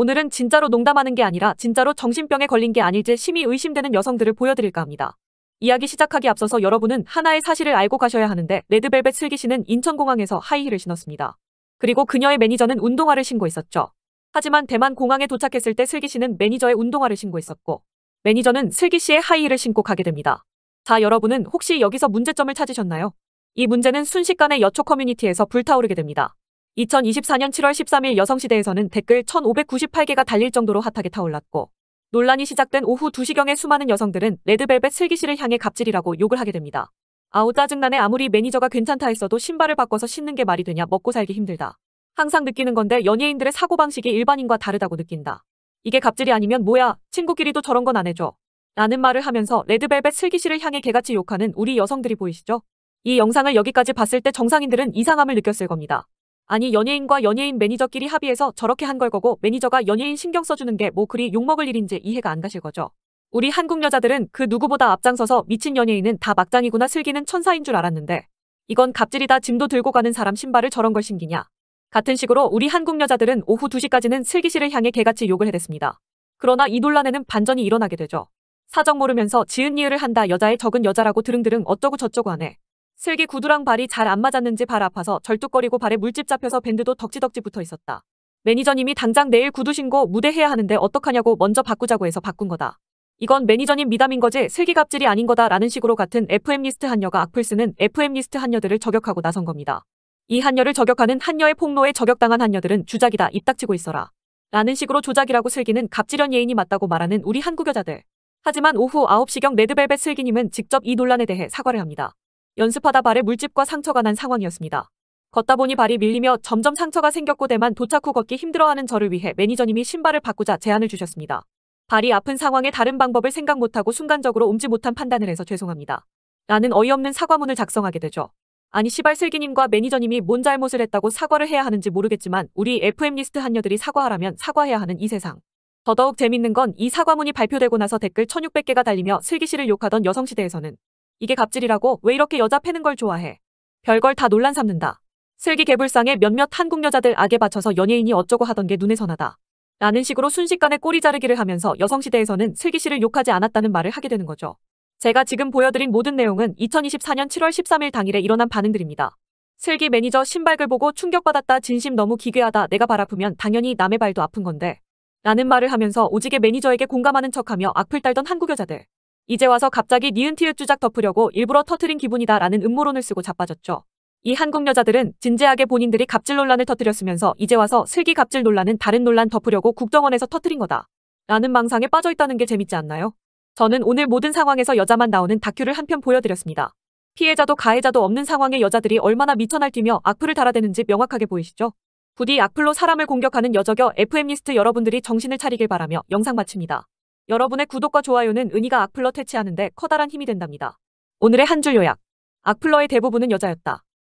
오늘은 진짜로 농담하는 게 아니라 진짜로 정신병에 걸린 게 아닐지 심히 의심되는 여성들을 보여드릴까 합니다. 이야기 시작하기 앞서서 여러분은 하나의 사실을 알고 가셔야 하는데 레드벨벳 슬기 씨는 인천공항에서 하이힐을 신었습니다. 그리고 그녀의 매니저는 운동화를 신고 있었죠. 하지만 대만 공항에 도착했을 때 슬기 씨는 매니저의 운동화를 신고 있었고 매니저는 슬기 씨의 하이힐을 신고 가게 됩니다. 자, 여러분은 혹시 여기서 문제점을 찾으셨나요? 이 문제는 순식간에 여초 커뮤니티에서 불타오르게 됩니다. 2024년 7월 13일 여성시대에서는 댓글 1598개가 달릴 정도로 핫하게 타올랐고 논란이 시작된 오후 2시경에 수많은 여성들은 레드벨벳 슬기 씨를 향해 갑질이라고 욕을 하게 됩니다. 아우 짜증나네 아무리 매니저가 괜찮다 했어도 신발을 바꿔서 신는 게 말이 되냐 먹고 살기 힘들다. 항상 느끼는 건데 연예인들의 사고방식이 일반인과 다르다고 느낀다. 이게 갑질이 아니면 뭐야 친구끼리도 저런 건 안 해줘. 라는 말을 하면서 레드벨벳 슬기 씨를 향해 개같이 욕하는 우리 여성들이 보이시죠? 이 영상을 여기까지 봤을 때 정상인들은 이상함을 느꼈을 겁니다. 아니 연예인과 연예인 매니저끼리 합의해서 저렇게 한 걸 거고 매니저가 연예인 신경 써주는 게 뭐 그리 욕먹을 일인지 이해가 안 가실 거죠. 우리 한국 여자들은 그 누구보다 앞장서서 미친 연예인은 다 막장이구나 슬기는 천사인 줄 알았는데 이건 갑질이다 짐도 들고 가는 사람 신발을 저런 걸 신기냐. 같은 식으로 우리 한국 여자들은 오후 2시까지는 슬기 씨를 향해 개같이 욕을 해댔습니다. 그러나 이 논란에는 반전이 일어나게 되죠. 사정 모르면서 지은 니을을 한다 여자의 적은 여자라고 드릉드릉 어쩌고 저쩌고 하네. 슬기 구두랑 발이 잘 안 맞았는지 발 아파서 절뚝거리고 발에 물집 잡혀서 밴드도 덕지덕지 붙어 있었다. 매니저님이 당장 내일 구두 신고 무대해야 하는데 어떡하냐고 먼저 바꾸자고 해서 바꾼 거다. 이건 매니저님 미담인 거지 슬기 갑질이 아닌 거다 라는 식으로 같은 페미니스트 한녀가 악플 쓰는 페미니스트 한녀들을 저격하고 나선 겁니다. 이 한녀를 저격하는 한녀의 폭로에 저격당한 한녀들은 주작이다 입 닥치고 있어라. 라는 식으로 조작이라고 슬기는 갑질 연예인이 맞다고 말하는 우리 한국 여자들. 하지만 오후 9시경 레드벨벳 슬기님은 직접 이 논란에 대해 사과를 합니다. 연습하다 발에 물집과 상처가 난 상황이었습니다. 걷다 보니 발이 밀리며 점점 상처가 생겼고 대만 도착 후 걷기 힘들어하는 저를 위해 매니저님이 신발을 바꾸자 제안을 주셨습니다. 발이 아픈 상황에 다른 방법을 생각 못하고 순간적으로 옳지 못한 판단을 해서 죄송합니다. 라는 어이없는 사과문을 작성하게 되죠. 아니 시발 슬기님과 매니저님이 뭔 잘못을 했다고 사과를 해야 하는지 모르겠지만 우리 페미니스트 한녀들이 사과하라면 사과해야 하는 이 세상. 더더욱 재밌는 건 이 사과문이 발표되고 나서 댓글 1600개가 달리며 슬기 씨를 욕하던 여성시대에서는 이게 갑질이라고 왜 이렇게 여자 패는 걸 좋아해. 별걸 다 논란 삼는다. 슬기 개불쌍해 몇몇 한국 여자들 악에 받쳐서 연예인이 어쩌고 하던 게 눈에 선하다. 라는 식으로 순식간에 꼬리 자르기를 하면서 여성시대에서는 슬기 씨를 욕하지 않았다는 말을 하게 되는 거죠. 제가 지금 보여드린 모든 내용은 2024년 7월 13일 당일에 일어난 반응들입니다. 슬기 매니저 신발글 보고 충격받았다 진심 너무 기괴하다 내가 발 아프면 당연히 남의 발도 아픈 건데 라는 말을 하면서 오지게 매니저에게 공감하는 척하며 악플 달던 한국 여자들. 이제 와서 갑자기 니은티읕 주작 덮으려고 일부러 터트린 기분이다 라는 음모론을 쓰고 자빠졌죠. 이 한국 여자들은 진지하게 본인들이 갑질 논란을 터뜨렸으면서 이제 와서 슬기 갑질 논란은 다른 논란 덮으려고 국정원에서 터트린 거다. 라는 망상에 빠져 있다는 게 재밌지 않나요? 저는 오늘 모든 상황에서 여자만 나오는 다큐를 한 편 보여드렸습니다. 피해자도 가해자도 없는 상황에 여자들이 얼마나 미쳐날뛰며 악플을 달아대는지 명확하게 보이시죠? 부디 악플로 사람을 공격하는 여저겨 FM리스트 여러분들이 정신을 차리길 바라며 영상 마칩니다. 여러분의 구독과 좋아요는 은희가 악플러 퇴치하는데 커다란 힘이 된답니다. 오늘의 한 줄 요약. 악플러의 대부분은 여자였다.